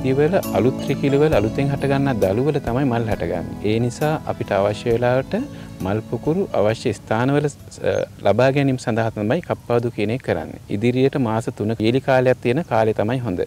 මිදිවල අලුත් ත්‍රිකිලවල අලුතෙන් හටගන්න දළුවල තමයි මල් හටගන්නේ. ඒ නිසා අපිට අවශ්‍ය වෙලාවට මල් පුකුරු අවශ්‍ය ස්ථානවල ලබා ගැනීම සඳහා තමයි කප්පාදු කියන එක කරන්නේ. ඉදිරියට මාස 3 කීලි කාලයක් තියෙන කාලේ තමයි හොඳ.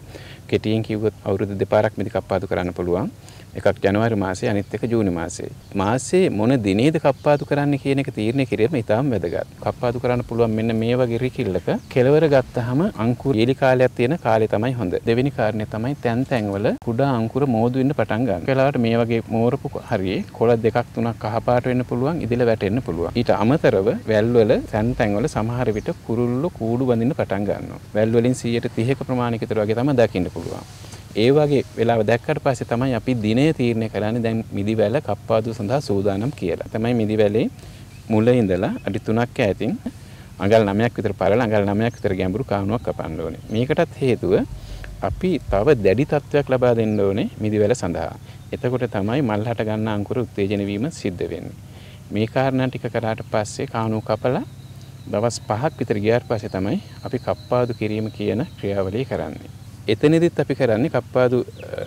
කෙටියෙන් කිව්වොත් අවුරුදු දෙපාරක් මිදි කප්පාදු කරන්න පුළුවන්. එකක් ජනවාරි මාසේ අනිත් එක ජූනි මාසේ. මාසේ මොන දිනේද කප්පාදු කරන්න කියන එක තීරණය කිරීම ඉතාම වැදගත්. කප්පාදු කරන්න පුළුවන් මෙන්න මේ වගේ රිකිල්ලක කෙලවර ගත්තාම අංකුර ඊලි කාලයක් තියෙන කාලේ තමයි හොඳ. දෙවෙනි කාරණේ තමයි තැන් තැන්වල කුඩා අංකුර මෝදු වෙන්න පටන් ගන්න. ඒලාවට මේ වගේ මෝරපු හරියේ කොළ දෙකක් තුනක් කහපාට වෙන්න පුළුවන්, ඉදිල වැටෙන්න පුළුවන්. ඊට අමතරව වැල්වල තැන් තැන්වල සමහර විට කුරුල්ලෝ කූඩු බඳින්න පටන් ගන්නවා. වැල් වලින් 130ක ප්‍රමාණයක විතර වගේ තමයි දකින්න පුළුවන්. ඒ වගේ වෙලාව දැක්කට පස්සේ තමයි අපි දිනය තීරණය කරන්නේ දැන් මිදිවැල කප්පාදු සඳහා සූදානම් කියලා. තමයි මිදිවැලේ මුල ඉඳලා අඩි 3ක් ඈතින් අඟල් 9ක් විතර පළල අඟල් 9ක් විතර ගැඹුරු කානුවක් කපන්න ඕනේ. මේකටත් හේතුව අපි තව දැඩි තත්වයක් ලබා දෙන්න ඕනේ මිදිවැල සඳහා. එතකොට තමයි මල් හට ගන්න අංකුර උත්තේජන වීම සිද්ධ වෙන්නේ. මේ කාරණා ටික කරාට පස්සේ කානුව කපලා දවස් 5ක් විතර ගියාට පස්සේ තමයි අපි කප්පාදු කිරීම කියන ක්‍රියාවලිය කරන්නේ. එතනදිත් අපි කරන්නේ කප්පාදු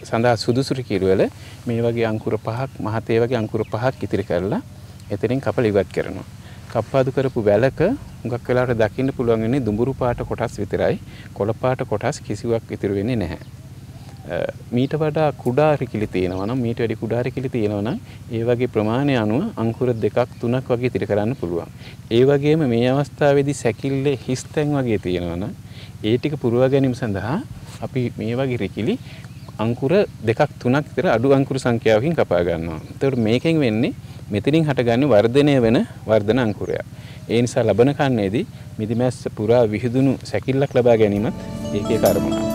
සඳහා සුදුසුරු කිරුවල මේ වගේ අංකුර පහක් මහතේ වගේ අංකුර පහක් ඉතිරි කරලා එතනින් කපල ඉවත් කරනවා. කප්පාදු කරපු වැලක හුඟක් වෙලාවට දකින්න පුළුවන් වෙන්නේ දුඹුරු පාට කොටස් විතරයි. කොළ පාට කොටස් කිසිවක් ඉතුරු වෙන්නේ නැහැ. මීට වඩා කුඩා රිකිලි තියෙනවා නම් මීට වැඩි කුඩා රිකිලි තියෙනවා නම් ඒ වගේ ප්‍රමාණය අනුව අංකුර දෙකක් තුනක් වගේ ඉතිරි කරන්න පුළුවන්. ඒ වගේම මේ අවස්ථාවේදී සැකිල්ලේ හිස් තැන් වගේ තියෙනවා නම් ඒ ටික පුරවා ගැනීම සඳහා අපි මේ වගේ රිකිලි අංකුර දෙකක් තුනක් විතර අඩු අංකුර සංඛ්‍යාවකින් කපා ගන්නවා. එතකොට මේකෙන් වෙන්නේ මෙතනින් හටගන්නේ වර්ධනය වෙන වර්ධන අංකුරයක්. ඒ නිසා ලබන කන්නේදී මිදිමැස්ස පුරා විහිදුණු සැකිල්ලක් ලබා ගැනීමත් ඒකේ කර්මණක්.